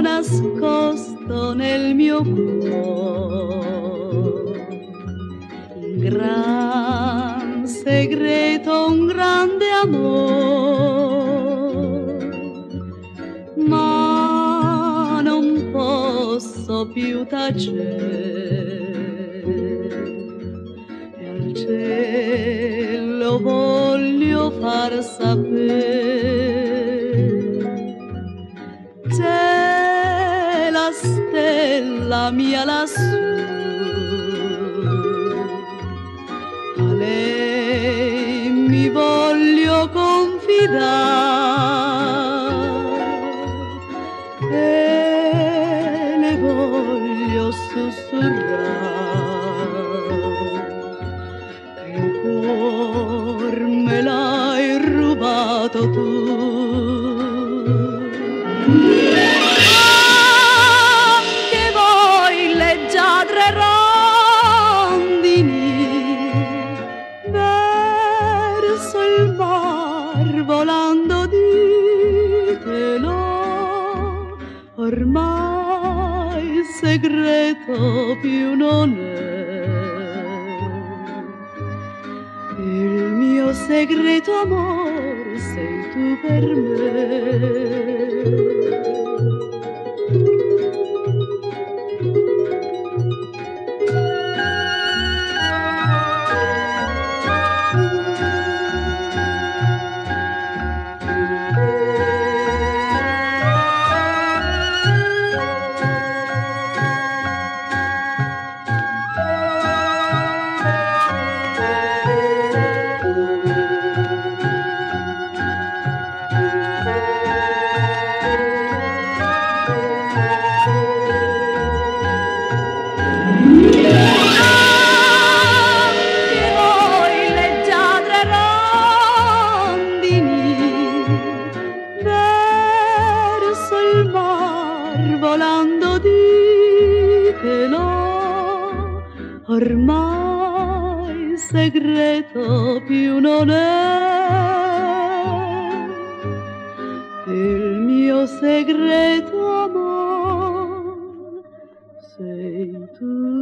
Nascosto nel mio cuore un gran segreto, un grande amore, ma non posso più tacere. Voglio far sapere c'è la stella mia lassù. A lei mi voglio confidare e le voglio sussurrare. Rubato tu. Anche voi leggiadre rondini verso il mar volando ditelo ormai il segreto più non è il mio segreto amor sei tu ormai segreto più non è il mio segreto amor sei tu.